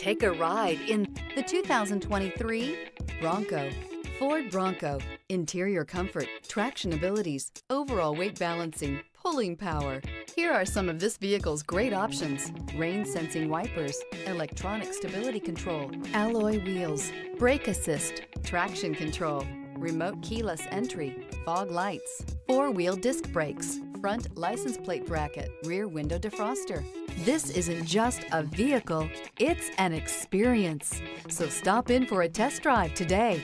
Take a ride in the 2023 Bronco. Ford Bronco. Interior comfort, traction abilities, overall weight balancing, pulling power. Here are some of this vehicle's great options. Rain sensing wipers, electronic stability control, alloy wheels, brake assist, traction control, remote keyless entry, fog lights, four-wheel disc brakes, front license plate bracket, rear window defroster. This isn't just a vehicle, it's an experience. So stop in for a test drive today.